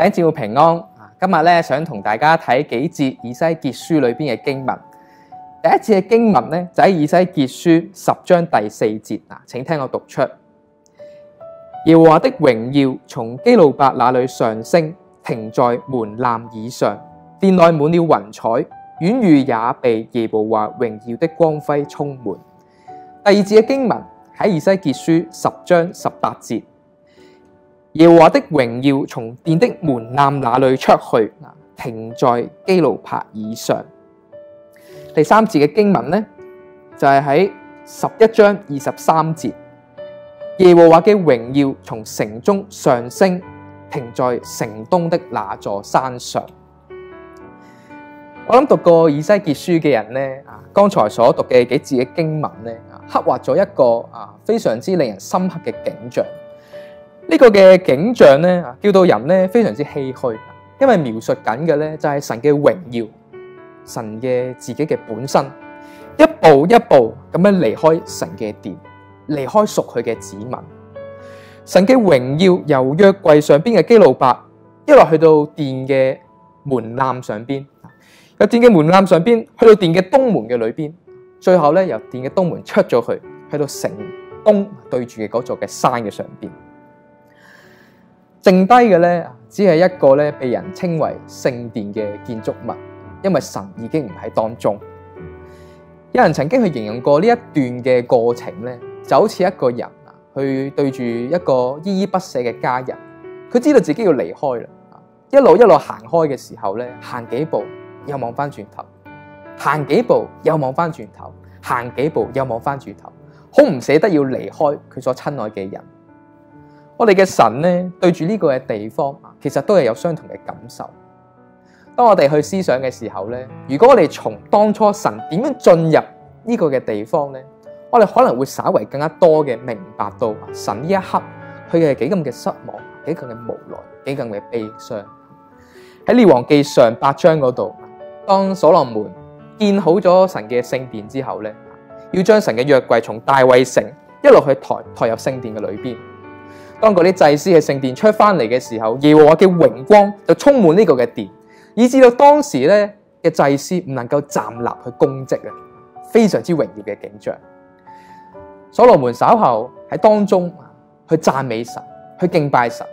第一節平安啊！今日咧想同大家睇幾節以西結書裏邊嘅經文。第一節嘅經文咧就喺以西結書十章第四節啊，請聽我讀出：耶和華的榮耀從基路伯那裏上升，停在門檻以上，殿內滿了雲彩，院宇也被耶和華榮耀的光輝充滿。第二节嘅經文喺以西結書十章十八節。耶和華的榮耀從殿的門檻那裏出去，停在基路伯以上。第三節嘅經文呢，就係喺十一章二十三節。耶和華嘅榮耀從城中上升，停在城東的那座山上。我諗讀過以西結書嘅人呢，啊，剛才所讀嘅幾字嘅經文呢，刻畫咗一個啊非常之令人深刻嘅景象。呢個嘅景象咧，叫到人咧非常之唏噓，因為描述緊嘅咧就係神嘅榮耀，神嘅自己嘅本身，一步一步咁樣離開神嘅殿，離開屬佢嘅子民。神嘅榮耀由約櫃上边嘅基路伯一路去到殿嘅門檻上边，由殿嘅門檻上边去到殿嘅東門嘅裏邊，最後咧由殿嘅東門出咗去，去到城東對住嘅嗰座嘅山嘅上边。剩低嘅咧，只係一個咧被人稱為聖殿嘅建築物，因為神已經唔喺當中。有人曾經去形容過呢一段嘅過程咧，就好似一個人啊，去對住一個依依不舍嘅家人，佢知道自己要離開啦，一路一路行開嘅時候咧，行幾步又望翻轉頭，行幾步又望翻轉頭，行幾步又望翻轉頭，好唔捨得要離開佢所親愛嘅人。我哋嘅神咧，對住呢個嘅地方，其實都係有相同嘅感受。當我哋去思想嘅時候咧，如果我哋從當初神點樣進入呢個嘅地方咧，我哋可能會稍為更加多嘅明白到神呢一刻佢係幾咁嘅失望，幾咁嘅無奈，幾咁嘅悲傷。喺列王記上八章嗰度，當所羅門建好咗神嘅聖殿之後咧，要將神嘅約櫃從大衛城一路去抬抬入聖殿嘅裏邊。當嗰啲祭司嘅聖殿出翻嚟嘅時候，耶和華嘅榮光就充滿呢個嘅殿，以至到當時咧嘅。祭司唔能夠站立去供職啊，非常之榮耀嘅景象。所羅門稍后喺當中去讚美神，去敬拜神，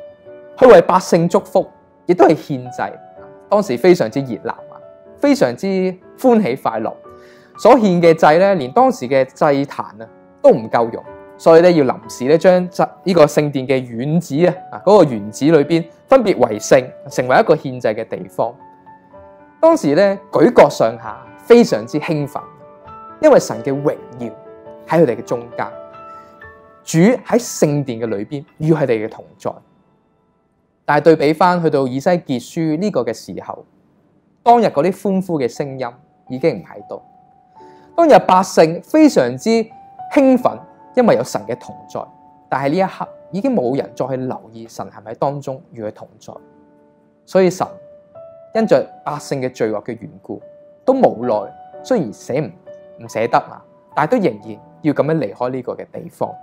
去為百姓祝福，亦都係獻祭。當時非常之熱鬧啊，非常之歡喜快樂。所獻嘅祭咧，連當時嘅祭壇啊都唔夠用。所以咧，要臨時咧，將呢個聖殿嘅院子啊，啊、那、嗰個園子裏邊分別為聖，成為一個獻祭嘅地方。當時咧，舉國上下非常之興奮，因為神嘅榮耀喺佢哋嘅中間，主喺聖殿嘅裏邊與佢哋嘅同在。但係對比翻去到以西結書呢個嘅時候，當日嗰啲歡呼嘅聲音已經唔喺度。當日百姓非常之興奮。因為有神嘅同在，但係呢一刻已經冇人再去留意神系咪喺當中與佢同在，所以神因着百姓嘅罪惡嘅緣故，都無奈，雖然捨唔唔捨得啊，但係都仍然要咁樣離開呢個嘅地方。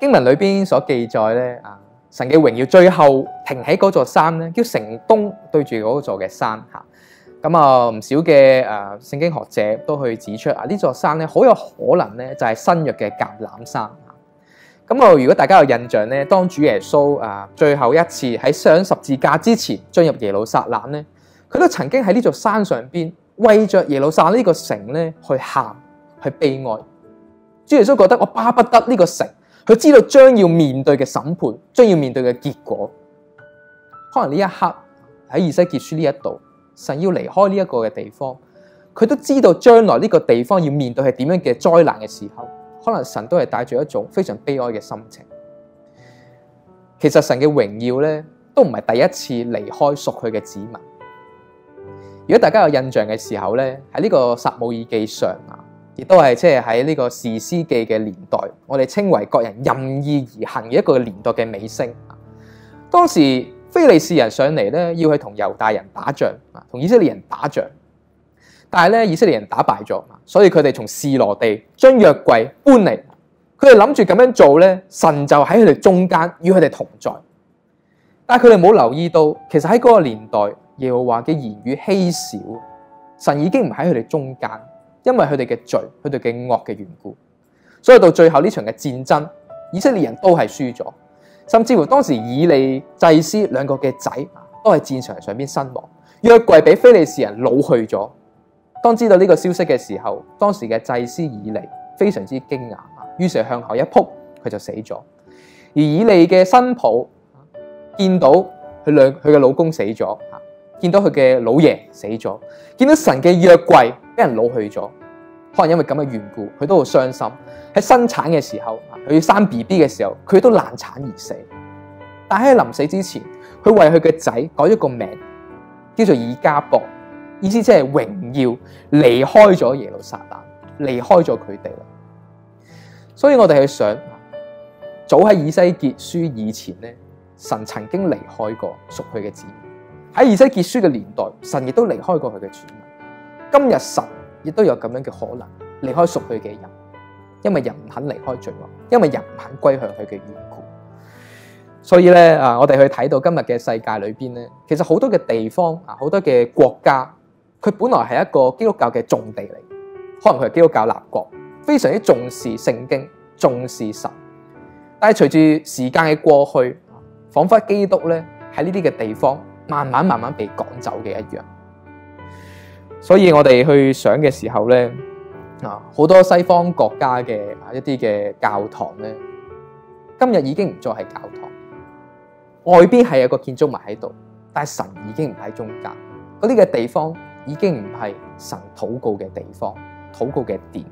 經文裏邊所記載咧啊，神嘅榮耀最後停喺嗰座山咧，叫城東對住嗰座嘅山吓。咁啊，唔少嘅誒聖經學者都去指出啊，呢座山咧好有可能咧就係新約嘅橄欖山。咁啊，如果大家有印象咧，當主耶穌啊最後一次喺上十字架之前進入耶路撒冷咧，佢都曾經喺呢座山上邊為着耶路撒冷呢個城咧去喊去悲哀。主耶穌覺得我巴不得呢個城，佢知道將要面對嘅審判，將要面對嘅結果。可能呢一刻喺以西結書呢一度。神要離開呢一個嘅地方，佢都知道將來呢個地方要面對係點樣嘅災難嘅時候，可能神都係帶住一種非常悲哀嘅心情。其實神嘅榮耀咧，都唔係第一次離開屬佢嘅子民。如果大家有印象嘅時候咧，喺呢個撒母耳記上啊，亦都係即係喺呢個士師記嘅年代，我哋稱為各人任意而行嘅一個年代嘅尾聲。當時。非利士人上嚟咧，要去同猶大人打仗啊，同以色列人打仗。但系咧，以色列人打敗咗，所以佢哋從示羅地將約櫃搬嚟。佢哋諗住咁樣做咧，神就喺佢哋中間與佢哋同在。但系佢哋冇留意到，其實喺嗰個年代，耶和華嘅言語稀少，神已經唔喺佢哋中間，因為佢哋嘅罪、佢哋嘅惡嘅緣故，所以到最後呢場嘅戰爭，以色列人都係輸咗，甚至乎當時以利祭司兩個嘅仔都喺戰場上边身亡，約櫃俾非利士人擄去咗。當知道呢個消息嘅時候，當時嘅祭司以利非常之驚訝，於是向後一撲，佢就死咗。而以利嘅新抱見到佢两佢嘅老公死咗，見到佢嘅老爺死咗，見到神嘅約櫃俾人擄去咗，可能因為咁嘅緣故，佢都好傷心。喺生產嘅時候，佢要生 B B 嘅時候，佢都難產而死。但喺臨死之前，佢為佢嘅仔改咗個名，叫做以加博。意思即係榮耀離開咗耶路撒冷，離開咗佢哋啦。所以我哋去想，早喺以西結書以前咧，神曾經離開過屬佢嘅子民。喺以西結書嘅年代，神亦都離開過佢嘅子民。今日神亦都有咁樣嘅可能離開屬佢嘅人，因為人唔肯離開罪惡，因為人唔肯歸向佢嘅緣故。所以咧啊，我哋去睇到今日嘅世界裏邊咧，其實好多嘅地方啊，好多嘅國家。佢本來係一個基督教嘅重地嚟，可能佢係基督教立國，非常之重視聖經、重視神。但係隨住時間嘅過去，彷彿基督咧喺呢啲嘅地方慢慢慢慢被趕走嘅一樣。所以我哋去想嘅時候咧，啊好多西方國家嘅啊一啲嘅教堂咧，今日已經唔再係教堂，外邊係有個建築物喺度，但係神已經唔喺中間嗰啲嘅地方。已經唔係神禱告嘅地方，禱告嘅殿。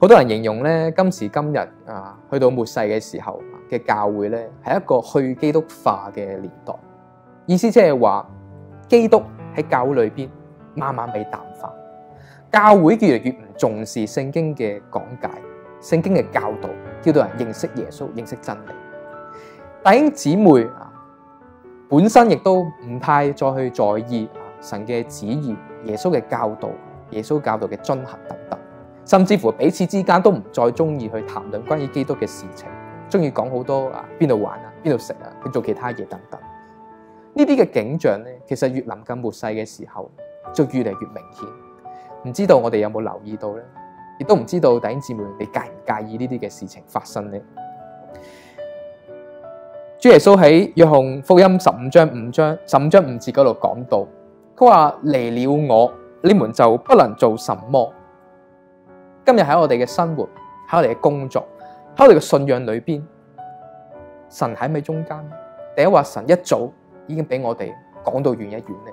好多人形容咧，今時今日啊，去到末世嘅時候嘅教會咧，係一個去基督化嘅年代。意思即係話，基督喺教會裏邊慢慢被淡化，教会越嚟越唔重视圣经嘅讲解、圣经嘅教导，叫到人认识耶稣、认识真理。弟兄姊妹啊，本身亦都唔太再去在意。神嘅旨意、耶稣嘅教导、耶稣教导嘅遵行等等，甚至乎彼此之间都唔再中意去谈论关于基督嘅事情，中意讲好多啊边度玩啊、边度食啊、去做其他嘢等等。呢啲嘅景象咧，其实越临近末世嘅时候，就越嚟越明顯。唔知道我哋有冇留意到咧？亦都唔知道弟兄姊妹你介唔介意呢啲嘅事情發生咧？主耶穌喺約翰福音十五章五章十五章五節嗰度講到。佢話離了我，你們就不能做什麼。今日喺我哋嘅生活，喺我哋嘅工作，喺我哋嘅信仰裏邊，神喺咪中間？第一話神一早已經俾我哋講到遠一遠咧，